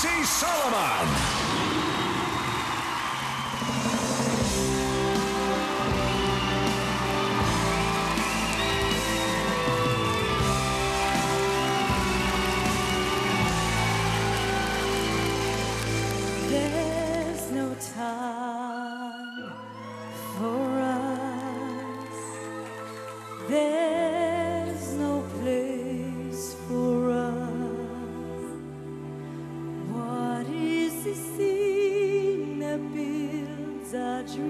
Stacey Solomon. There's no time for us. There's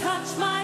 touch my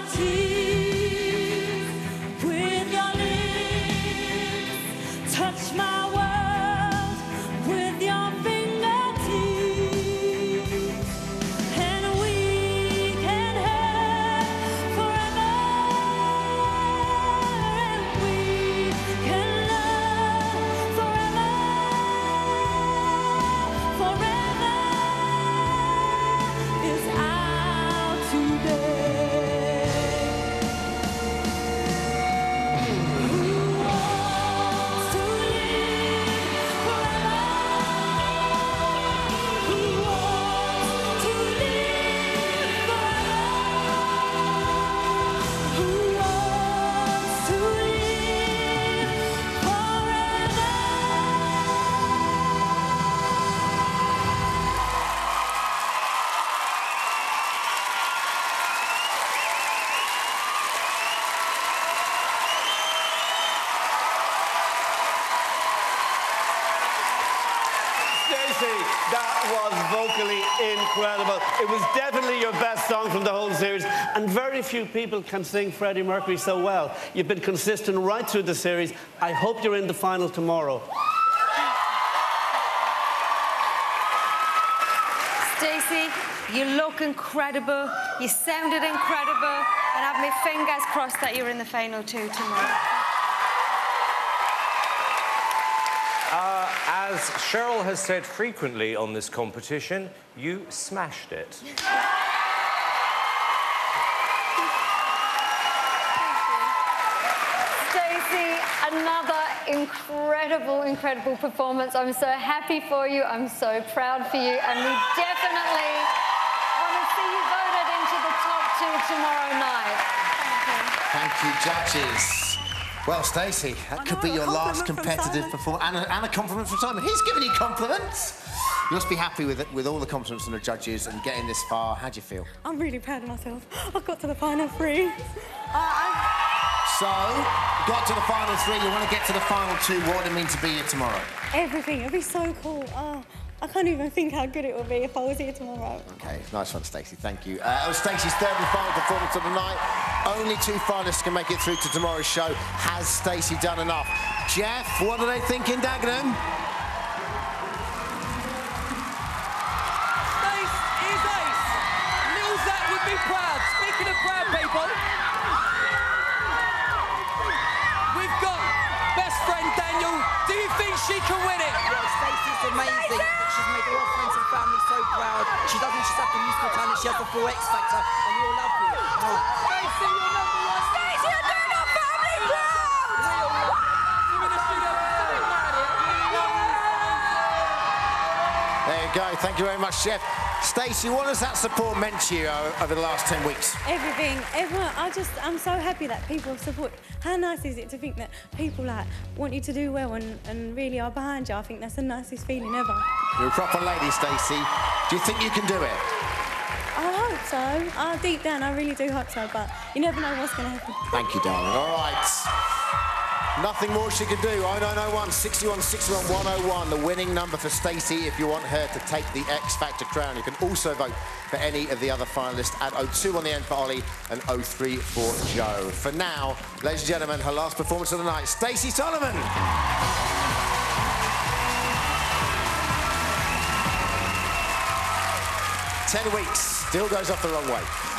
Stacey, that was vocally incredible. It was definitely your best song from the whole series, and very few people can sing Freddie Mercury so well. You've been consistent right through the series. I hope you're in the final tomorrow. Stacey, you look incredible. You sounded incredible. And I have my fingers crossed that you're in the final too tomorrow. As Cheryl has said frequently on this competition, you smashed it. Stacey, another incredible, incredible performance. I'm so happy for you. I'm so proud for you. And we definitely want to see you voted into the top two tomorrow night. Thank you, Thank you, judges. Well, Stacey, that could be your last competitive performance. And a, and a compliment from Simon. He's giving you compliments. You must be happy with it, with all the compliments from the judges and getting this far. How do you feel? I'm really proud of myself. I've got to the final three. So, got to the final three. You want to get to the final two. What would it mean to be here tomorrow? Everything. It'll be so cool. Oh, I can't even think how good it will be if I was here tomorrow. Okay, nice one, Stacey. Thank you. Uh, was Stacey's third and final performance of the night. Only two finalists can make it through to tomorrow's show. Has Stacey done enough? Jeff, what do they think in Dagenham? Ace is ace. Lil Zach would be proud. Speaking of proud people, we've got best friend Daniel. Do you think she can win it? Yeah, Stacey's amazing. She's made all friends and family so proud. She doesn't just have the musical talent, she has the full X Factor, and we all love you. Stacey, you're number one. Stacey, you're doing our family proud! You in the studio with Stacey There you go. Thank you very much, Jeff. Stacey, what has that support meant to you uh, over the last 10 weeks? Everything, everyone. I just, I'm so happy that people support. How nice is it to think that people like want you to do well and, and really are behind you? I think that's the nicest feeling ever. You're a proper lady, Stacey. Do you think you can do it? I hope so. Uh, deep down, I really do hope so. But you never know what's going to happen. Thank you, darling. All right. Nothing more she can do. 0901 61 61 101, the winning number for Stacey if you want her to take the X Factor crown. You can also vote for any of the other finalists at 02 on the end for Olly and 03 for Joe. For now, ladies and gentlemen, her last performance of the night, Stacey Solomon. Ten weeks, still goes off the wrong way.